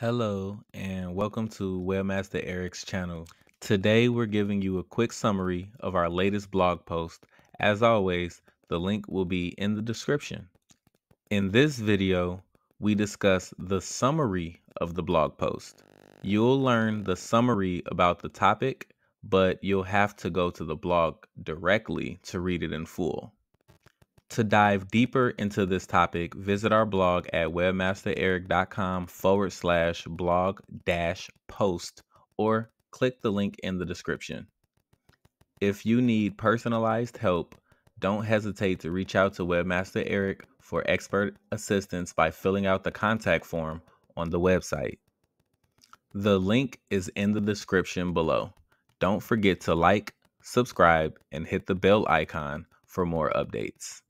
Hello, and welcome to Webmaster Eric's channel. Today, we're giving you a quick summary of our latest blog post. As always, the link will be in the description. In this video, we discuss the summary of the blog post. You'll learn the summary about the topic, but you'll have to go to the blog directly to read it in full. To dive deeper into this topic, visit our blog at webmastereric.com forward slash blog dash post or click the link in the description. If you need personalized help, don't hesitate to reach out to Webmaster Eric for expert assistance by filling out the contact form on the website. The link is in the description below. Don't forget to like, subscribe, and hit the bell icon for more updates.